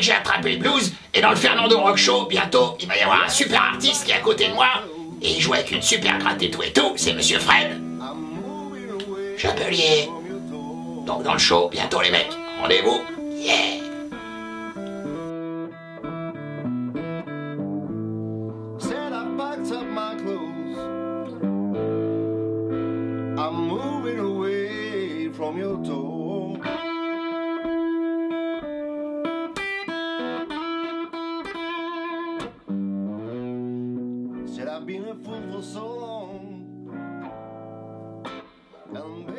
j'ai attrapé le blues, et dans le Fernando Rock Show, bientôt, il va y avoir un super artiste qui est à côté de moi, et il joue avec une super gratte et tout et tout, c'est Monsieur Fred. Chapelier. Donc dans le show, bientôt les mecs, rendez-vous. Yeah. I'm moving away from your. Said I've been a fool for so long. And